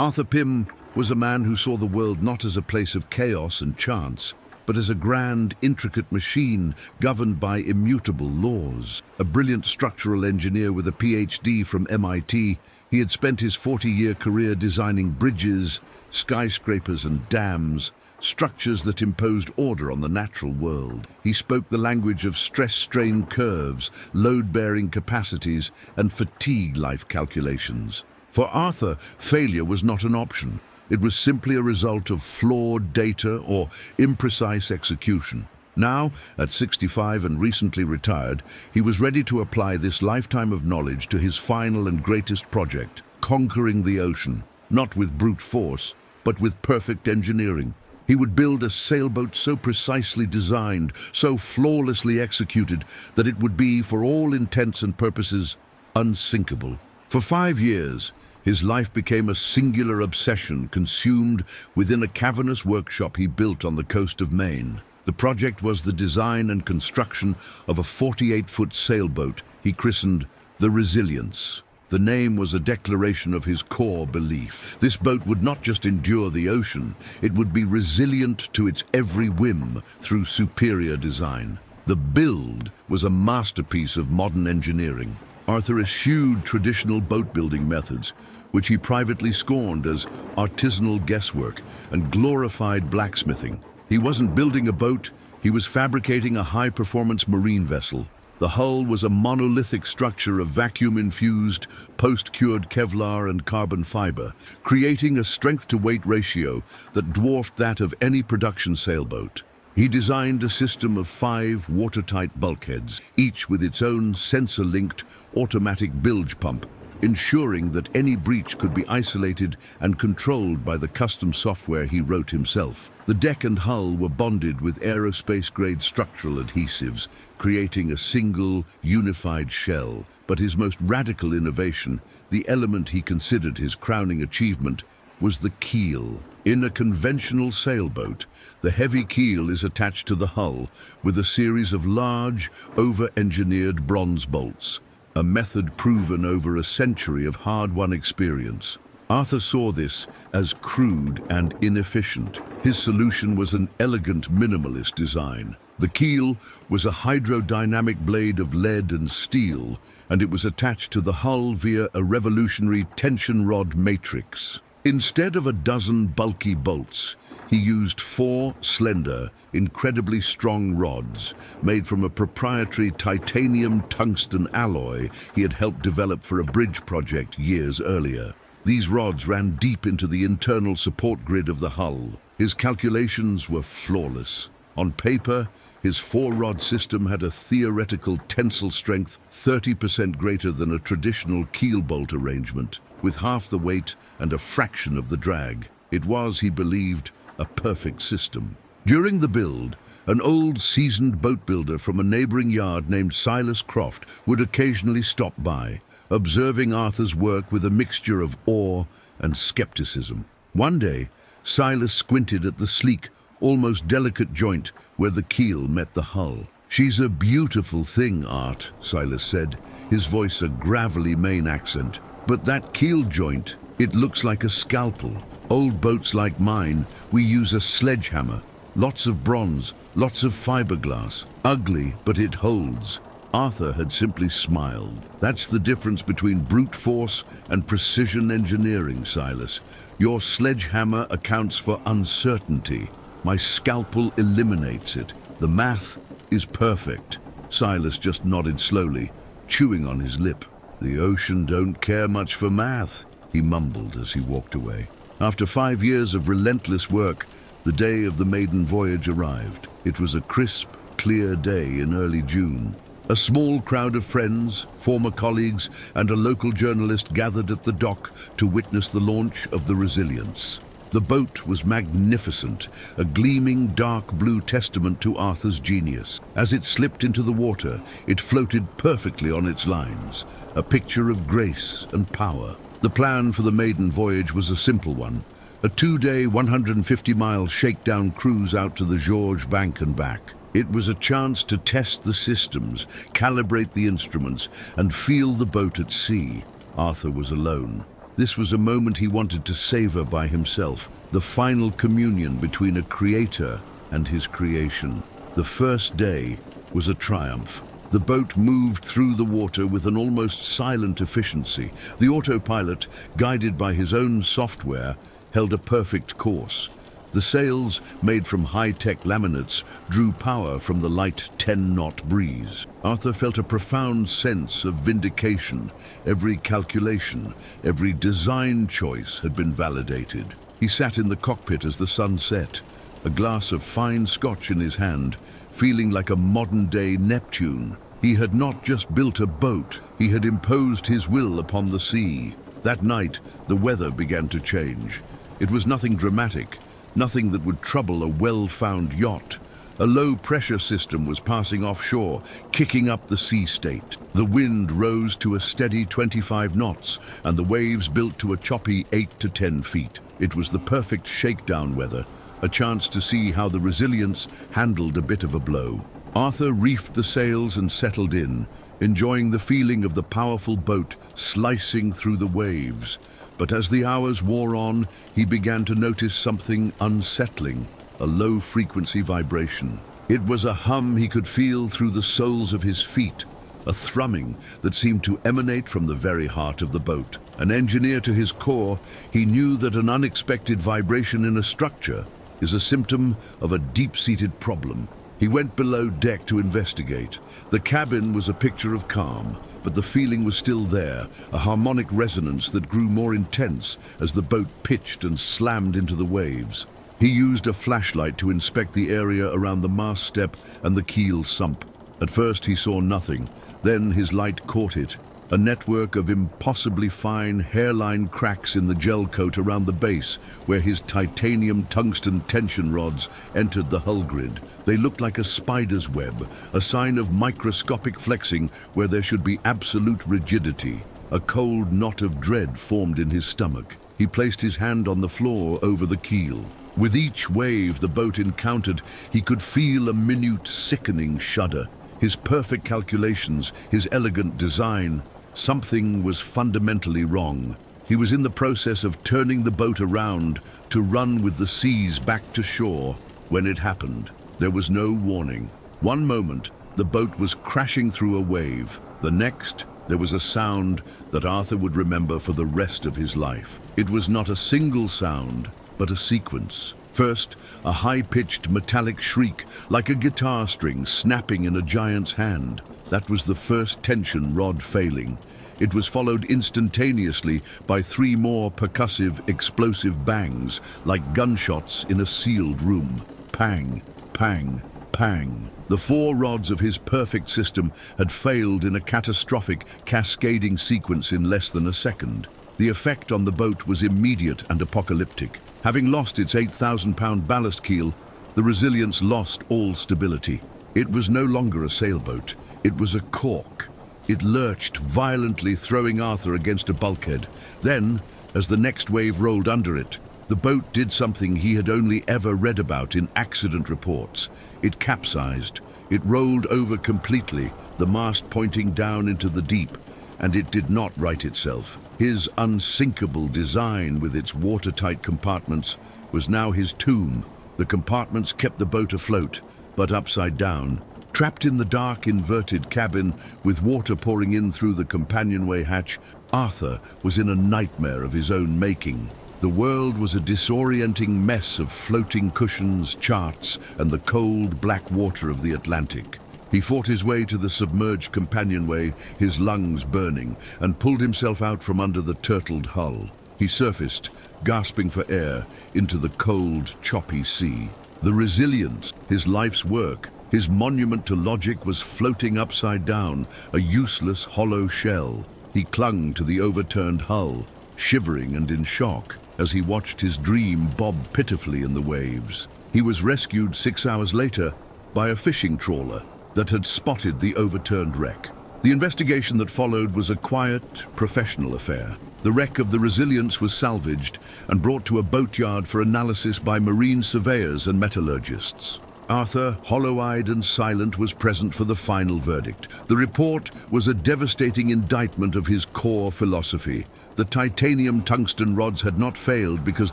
Arthur Pym was a man who saw the world not as a place of chaos and chance, but as a grand, intricate machine governed by immutable laws. A brilliant structural engineer with a PhD from MIT, he had spent his 40-year career designing bridges, skyscrapers and dams, structures that imposed order on the natural world. He spoke the language of stress-strain curves, load-bearing capacities, and fatigue life calculations. For Arthur, failure was not an option. It was simply a result of flawed data or imprecise execution. Now, at 65 and recently retired, he was ready to apply this lifetime of knowledge to his final and greatest project, conquering the ocean, not with brute force, but with perfect engineering. He would build a sailboat so precisely designed, so flawlessly executed, that it would be, for all intents and purposes, unsinkable. For five years, his life became a singular obsession consumed within a cavernous workshop he built on the coast of Maine. The project was the design and construction of a 48-foot sailboat he christened the Resilience. The name was a declaration of his core belief. This boat would not just endure the ocean, it would be resilient to its every whim through superior design. The build was a masterpiece of modern engineering. Arthur eschewed traditional boat-building methods, which he privately scorned as artisanal guesswork and glorified blacksmithing. He wasn't building a boat, he was fabricating a high-performance marine vessel. The hull was a monolithic structure of vacuum-infused, post-cured Kevlar and carbon fiber, creating a strength-to-weight ratio that dwarfed that of any production sailboat. He designed a system of five watertight bulkheads, each with its own sensor-linked automatic bilge pump, ensuring that any breach could be isolated and controlled by the custom software he wrote himself. The deck and hull were bonded with aerospace-grade structural adhesives, creating a single, unified shell. But his most radical innovation, the element he considered his crowning achievement, was the keel. In a conventional sailboat, the heavy keel is attached to the hull with a series of large, over-engineered bronze bolts, a method proven over a century of hard-won experience. Arthur saw this as crude and inefficient. His solution was an elegant minimalist design. The keel was a hydrodynamic blade of lead and steel, and it was attached to the hull via a revolutionary tension rod matrix. Instead of a dozen bulky bolts, he used four slender, incredibly strong rods made from a proprietary titanium tungsten alloy he had helped develop for a bridge project years earlier. These rods ran deep into the internal support grid of the hull. His calculations were flawless. On paper, his four-rod system had a theoretical tensile strength 30% greater than a traditional keel bolt arrangement, with half the weight and a fraction of the drag. It was, he believed, a perfect system. During the build, an old seasoned boat builder from a neighboring yard named Silas Croft would occasionally stop by, observing Arthur's work with a mixture of awe and skepticism. One day, Silas squinted at the sleek, almost delicate joint where the keel met the hull. She's a beautiful thing, Art, Silas said, his voice a gravelly Maine accent. But that keel joint, it looks like a scalpel. Old boats like mine, we use a sledgehammer. Lots of bronze, lots of fiberglass. Ugly, but it holds. Arthur had simply smiled. That's the difference between brute force and precision engineering, Silas. Your sledgehammer accounts for uncertainty. My scalpel eliminates it. The math is perfect. Silas just nodded slowly, chewing on his lip. The ocean don't care much for math, he mumbled as he walked away. After five years of relentless work, the day of the maiden voyage arrived. It was a crisp, clear day in early June. A small crowd of friends, former colleagues, and a local journalist gathered at the dock to witness the launch of the Resilience. The boat was magnificent, a gleaming dark blue testament to Arthur's genius. As it slipped into the water, it floated perfectly on its lines, a picture of grace and power. The plan for the maiden voyage was a simple one. A two-day, 150-mile shakedown cruise out to the Georges Bank and back. It was a chance to test the systems, calibrate the instruments, and feel the boat at sea. Arthur was alone. This was a moment he wanted to savor by himself, the final communion between a creator and his creation. The first day was a triumph. The boat moved through the water with an almost silent efficiency. The autopilot, guided by his own software, held a perfect course. The sails, made from high-tech laminates, drew power from the light 10-knot breeze. Arthur felt a profound sense of vindication. Every calculation, every design choice had been validated. He sat in the cockpit as the sun set, a glass of fine scotch in his hand, feeling like a modern-day Neptune. He had not just built a boat, he had imposed his will upon the sea. That night, the weather began to change. It was nothing dramatic, nothing that would trouble a well-found yacht. A low-pressure system was passing offshore, kicking up the sea state. The wind rose to a steady 25 knots, and the waves built to a choppy 8 to 10 feet. It was the perfect shakedown weather, a chance to see how the resilience handled a bit of a blow. Arthur reefed the sails and settled in, enjoying the feeling of the powerful boat slicing through the waves. But as the hours wore on, he began to notice something unsettling, a low-frequency vibration. It was a hum he could feel through the soles of his feet, a thrumming that seemed to emanate from the very heart of the boat. An engineer to his core, he knew that an unexpected vibration in a structure is a symptom of a deep-seated problem. He went below deck to investigate. The cabin was a picture of calm, but the feeling was still there, a harmonic resonance that grew more intense as the boat pitched and slammed into the waves. He used a flashlight to inspect the area around the mast step and the keel sump. At first he saw nothing, then his light caught it, a network of impossibly fine hairline cracks in the gel coat around the base, where his titanium tungsten tension rods entered the hull grid. They looked like a spider's web, a sign of microscopic flexing where there should be absolute rigidity. A cold knot of dread formed in his stomach. He placed his hand on the floor over the keel. With each wave the boat encountered, he could feel a minute, sickening shudder. His perfect calculations, his elegant design, Something was fundamentally wrong. He was in the process of turning the boat around to run with the seas back to shore when it happened. There was no warning. One moment, the boat was crashing through a wave. The next, there was a sound that Arthur would remember for the rest of his life. It was not a single sound, but a sequence. First, a high-pitched metallic shriek, like a guitar string snapping in a giant's hand. That was the first tension rod failing. It was followed instantaneously by three more percussive, explosive bangs, like gunshots in a sealed room. Pang, pang, pang. The four rods of his perfect system had failed in a catastrophic, cascading sequence in less than a second. The effect on the boat was immediate and apocalyptic. Having lost its 8,000-pound ballast keel, the Resilience lost all stability. It was no longer a sailboat. It was a cork. It lurched violently, throwing Arthur against a bulkhead. Then, as the next wave rolled under it, the boat did something he had only ever read about in accident reports. It capsized. It rolled over completely, the mast pointing down into the deep, and it did not right itself. His unsinkable design with its watertight compartments was now his tomb. The compartments kept the boat afloat, but upside down, Trapped in the dark, inverted cabin, with water pouring in through the companionway hatch, Arthur was in a nightmare of his own making. The world was a disorienting mess of floating cushions, charts, and the cold, black water of the Atlantic. He fought his way to the submerged companionway, his lungs burning, and pulled himself out from under the turtled hull. He surfaced, gasping for air, into the cold, choppy sea. The resilience, his life's work, his monument to logic was floating upside down, a useless hollow shell. He clung to the overturned hull, shivering and in shock, as he watched his dream bob pitifully in the waves. He was rescued six hours later by a fishing trawler that had spotted the overturned wreck. The investigation that followed was a quiet, professional affair. The wreck of the Resilience was salvaged and brought to a boatyard for analysis by marine surveyors and metallurgists. Arthur, hollow-eyed and silent, was present for the final verdict. The report was a devastating indictment of his core philosophy. The titanium tungsten rods had not failed because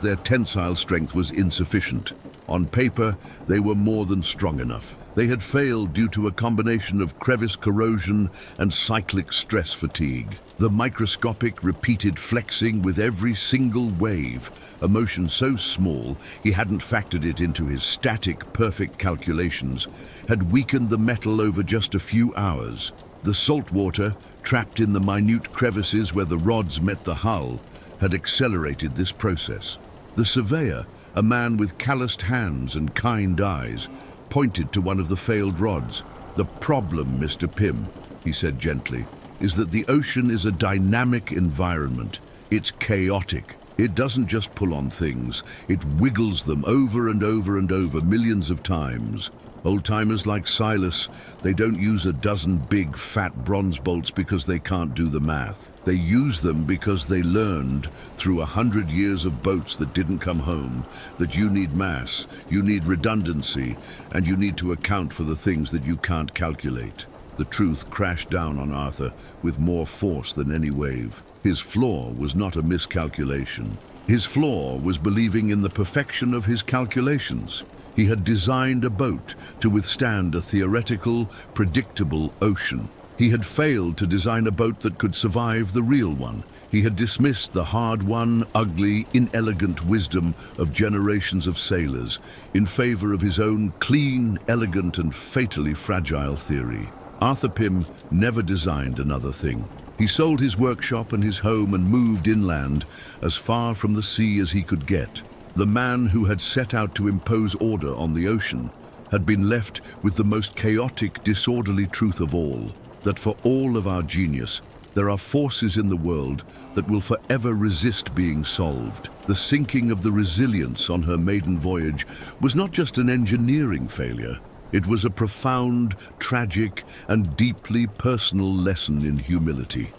their tensile strength was insufficient. On paper, they were more than strong enough. They had failed due to a combination of crevice corrosion and cyclic stress fatigue. The microscopic repeated flexing with every single wave, a motion so small he hadn't factored it into his static perfect calculations, had weakened the metal over just a few hours. The salt water, trapped in the minute crevices where the rods met the hull, had accelerated this process. The surveyor, a man with calloused hands and kind eyes, pointed to one of the failed rods. The problem, Mr. Pym, he said gently, is that the ocean is a dynamic environment. It's chaotic. It doesn't just pull on things, it wiggles them over and over and over millions of times. Old-timers like Silas, they don't use a dozen big, fat bronze bolts because they can't do the math. They use them because they learned through a hundred years of boats that didn't come home that you need mass, you need redundancy, and you need to account for the things that you can't calculate. The truth crashed down on Arthur with more force than any wave. His flaw was not a miscalculation. His flaw was believing in the perfection of his calculations. He had designed a boat to withstand a theoretical, predictable ocean. He had failed to design a boat that could survive the real one. He had dismissed the hard-won, ugly, inelegant wisdom of generations of sailors in favor of his own clean, elegant and fatally fragile theory. Arthur Pym never designed another thing. He sold his workshop and his home and moved inland as far from the sea as he could get. The man who had set out to impose order on the ocean had been left with the most chaotic, disorderly truth of all, that for all of our genius, there are forces in the world that will forever resist being solved. The sinking of the Resilience on her maiden voyage was not just an engineering failure. It was a profound, tragic, and deeply personal lesson in humility.